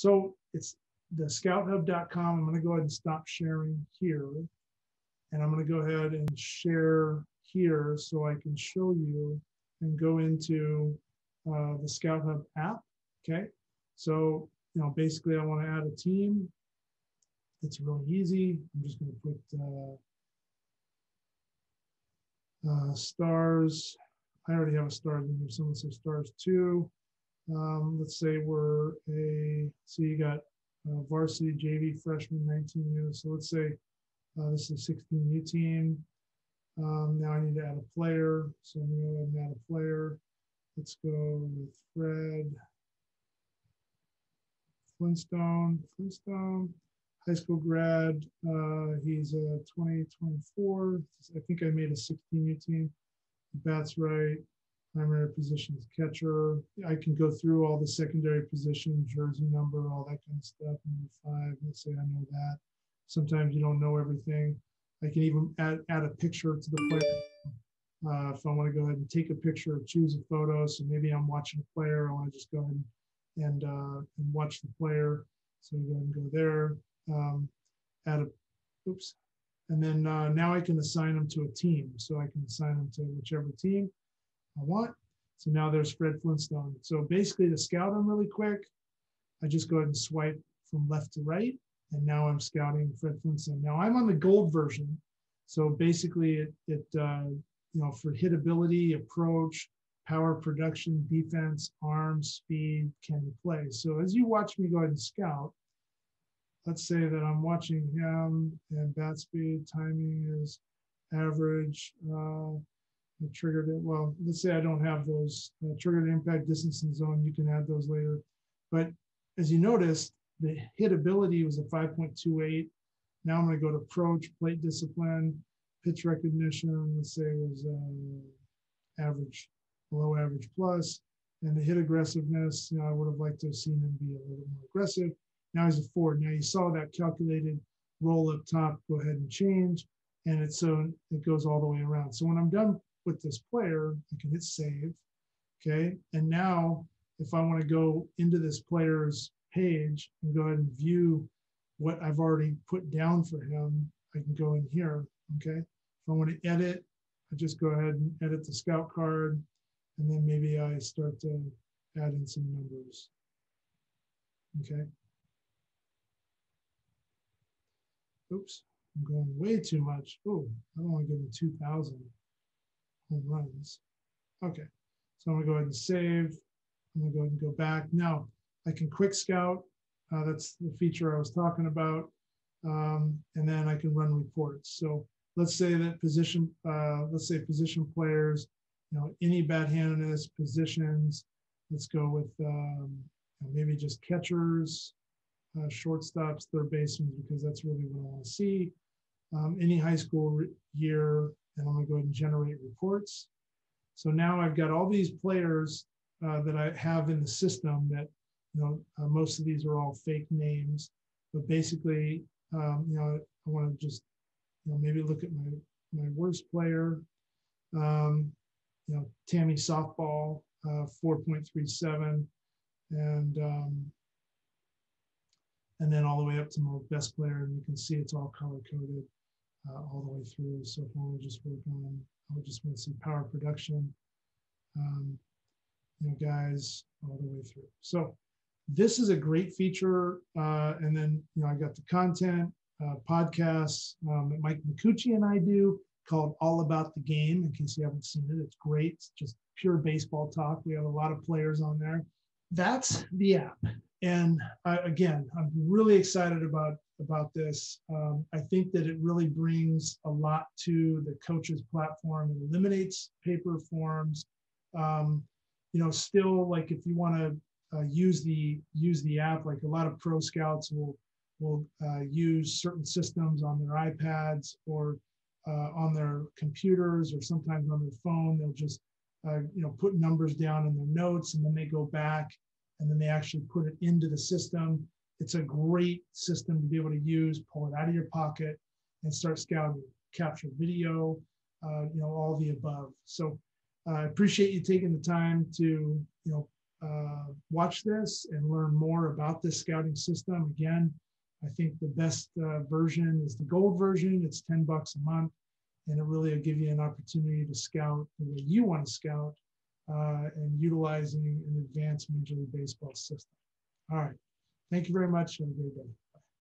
So it's the scouthub.com. I'm going to go ahead and stop sharing here. And I'm going to go ahead and share here so I can show you and go into uh, the Scout Hub app. Okay. So, you know, basically I want to add a team. It's really easy. I'm just going to put uh, uh, stars. I already have a stars in here. Someone says stars two. Um, let's say we're a, so you got uh, varsity JV freshman 19U. So let's say uh, this is a 16U team. Um, now I need to add a player. So I'm going to go ahead and add a player. Let's go with Fred Flintstone. Flintstone, high school grad. Uh, he's a 2024. I think I made a 16U team. That's right. Primary position is catcher. I can go through all the secondary positions, jersey number, all that kind of stuff. Number five, let's say I know that. Sometimes you don't know everything. I can even add, add a picture to the player. Uh, if I want to go ahead and take a picture or choose a photo, so maybe I'm watching a player, I want to just go ahead and and, uh, and watch the player. So go ahead and go there. Um, add a, oops, and then uh, now I can assign them to a team. So I can assign them to whichever team I want. So now there's Fred Flintstone. So basically to scout them really quick, I just go ahead and swipe from left to right and now I'm scouting Fred Flintstone. Now I'm on the gold version, so basically it, it uh, you know for hitability, approach, power production, defense, arm, speed, can play? So as you watch me go ahead and scout, let's say that I'm watching him and bat speed, timing is average. Uh, triggered it. Well, let's say I don't have those uh, triggered impact distance and zone. You can add those later. But as you noticed, the hit ability was a 5.28. Now I'm going to go to approach, plate discipline, pitch recognition. Let's say it was uh, average, below average plus, and the hit aggressiveness. You know, I would have liked to have seen him be a little more aggressive. Now he's a four. Now you saw that calculated roll up top. Go ahead and change, and it's so it goes all the way around. So when I'm done with this player, I can hit save. Okay, and now if I want to go into this player's page and go ahead and view what I've already put down for him, I can go in here, okay? If I want to edit, I just go ahead and edit the scout card, and then maybe I start to add in some numbers, okay? Oops, I'm going way too much. Oh, I don't want to give him 2,000 home runs. Okay, so I'm gonna go ahead and save. I'm gonna go ahead and go back. Now, I can quick scout. Uh, that's the feature I was talking about. Um, and then I can run reports. So let's say that position, uh, let's say position players, you know, any bat handedness positions. Let's go with um, maybe just catchers, uh, shortstops, third basemen, because that's really what I want to see. Um, any high school year, and I'm going to go ahead and generate reports. So now I've got all these players uh, that I have in the system that you know, uh, most of these are all fake names, but basically, um, you know, I want to just, you know, maybe look at my my worst player. Um, you know, Tammy softball, uh, 4.37, and um, and then all the way up to my best player, and you can see it's all color coded uh, all the way through. So if I want to just work on, I would just want to see power production, um, you know, guys all the way through. So this is a great feature. Uh, and then, you know, I got the content, uh, podcasts um, that Mike Micucci and I do called All About the Game. In case you haven't seen it, it's great. It's just pure baseball talk. We have a lot of players on there. That's the app. And I, again, I'm really excited about about this. Um, I think that it really brings a lot to the coaches platform. It eliminates paper forms. Um, you know, still like if you want to uh, use the use the app. Like a lot of pro scouts will will uh, use certain systems on their iPads or uh, on their computers or sometimes on their phone. They'll just uh, you know put numbers down in their notes and then they go back and then they actually put it into the system. It's a great system to be able to use. Pull it out of your pocket and start scouting, capture video, uh, you know all the above. So uh, I appreciate you taking the time to you know uh, watch this and learn more about this scouting system. Again, I think the best uh, version is the gold version. It's 10 bucks a month, and it really will give you an opportunity to scout the way you want to scout uh, and utilizing an advanced Major League Baseball system. All right. Thank you very much. Have a great day.